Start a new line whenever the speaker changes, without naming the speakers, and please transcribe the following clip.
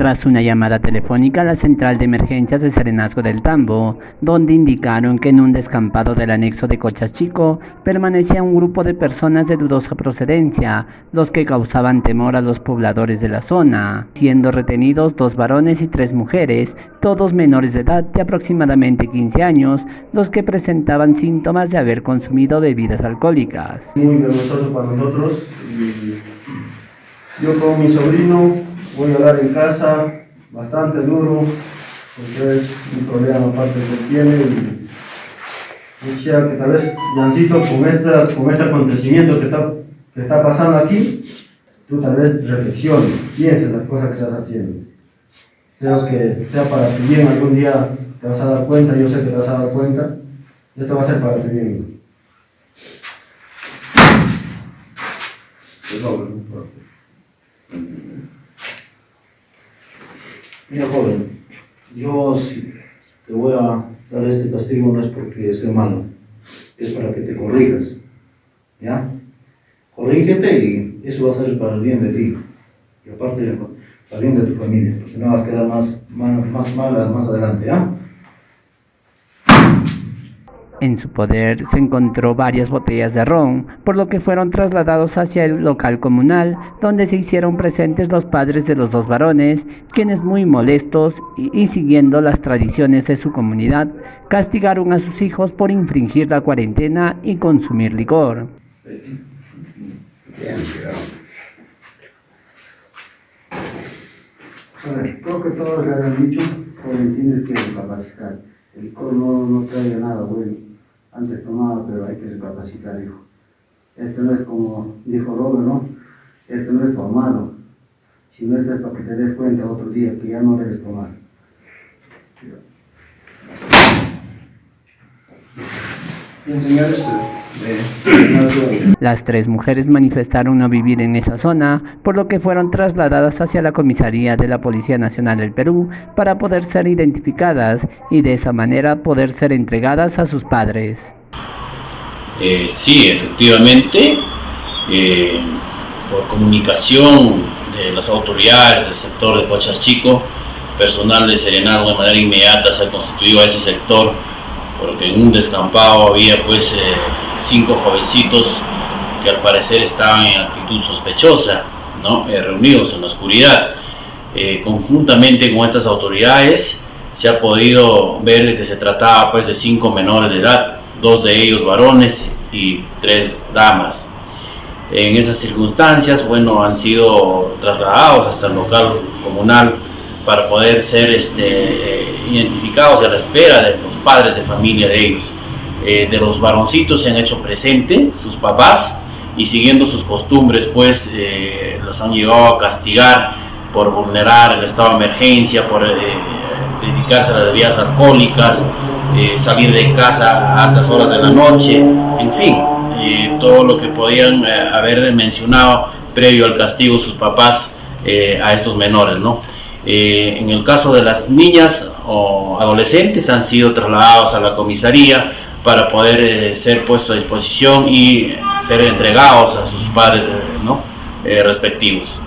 tras una llamada telefónica a la central de emergencias de Serenazgo del Tambo, donde indicaron que en un descampado del anexo de Cochas Chico permanecía un grupo de personas de dudosa procedencia, los que causaban temor a los pobladores de la zona, siendo retenidos dos varones y tres mujeres, todos menores de edad de aproximadamente 15 años, los que presentaban síntomas de haber consumido bebidas alcohólicas.
Muy vergonzoso para nosotros. Yo con mi sobrino voy a hablar en casa, bastante duro, porque es un problema aparte que tiene. Y que tal vez, Jancito, con, esta, con este acontecimiento que está, que está pasando aquí, tú tal vez reflexiones, pienses las cosas que estás haciendo. Creo que sea para tu bien, algún día te vas a dar cuenta, yo sé que te vas a dar cuenta, esto va a ser para tu bien.
Mira, joven, yo si te voy a dar este castigo no es porque sea malo, es para que te corrijas, ¿ya? Corrígete y eso va a ser para el bien de ti, y aparte para el bien de tu familia, porque no vas a quedar más, más, más mala más adelante, ¿ya?
En su poder se encontró varias botellas de ron, por lo que fueron trasladados hacia el local comunal, donde se hicieron presentes los padres de los dos varones, quienes muy molestos y, siguiendo las tradiciones de su comunidad, castigaron a sus hijos por infringir la cuarentena y consumir licor.
Creo que dicho, tienes que. El licor no, no trae nada bueno. Antes tomaba, pero hay que recapacitar, hijo. Esto no es como dijo Robert, ¿no? Esto no es tomado. Si no es para que te des cuenta otro día que ya no debes tomar.
Bien, señores,
Las tres mujeres manifestaron no vivir en esa zona, por lo que fueron trasladadas hacia la comisaría de la Policía Nacional del Perú para poder ser identificadas y de esa manera poder ser entregadas a sus padres.
Eh, sí, efectivamente, eh, por comunicación de las autoridades del sector de Cochas Chico, personal de Serenado de manera inmediata se constituyó a ese sector porque en un descampado había pues eh, cinco jovencitos que al parecer estaban en actitud sospechosa, ¿no? Eh, reunidos en la oscuridad. Eh, conjuntamente con estas autoridades se ha podido ver que se trataba pues de cinco menores de edad, dos de ellos varones y tres damas. En esas circunstancias, bueno, han sido trasladados hasta el local comunal para poder ser este, identificados y a la espera de los padres de familia de ellos. Eh, de los varoncitos se han hecho presente, sus papás, y siguiendo sus costumbres, pues eh, los han llegado a castigar por vulnerar el estado de emergencia, por eh, dedicarse a las bebidas alcohólicas, salir de casa a altas horas de la noche, en fin, todo lo que podían haber mencionado previo al castigo sus papás a estos menores, ¿no? Eh, en el caso de las niñas o adolescentes han sido trasladados a la comisaría para poder eh, ser puestos a disposición y ser entregados a sus padres eh, respectivos.